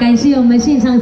感谢我们现场